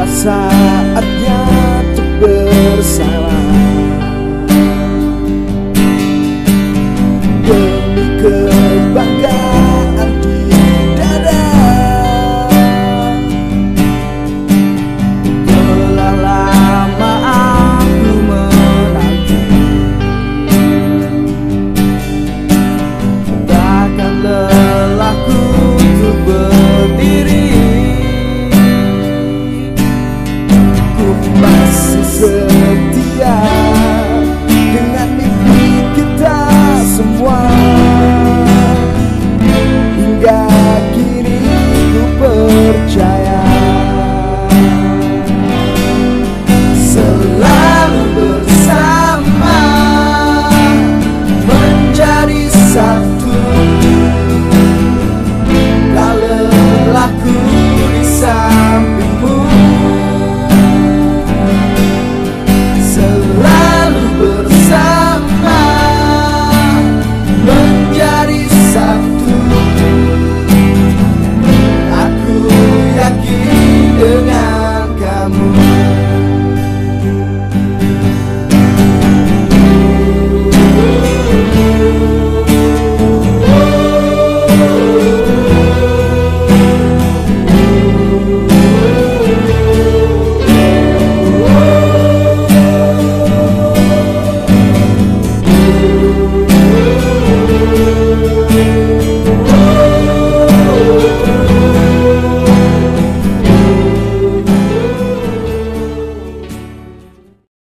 Tiba at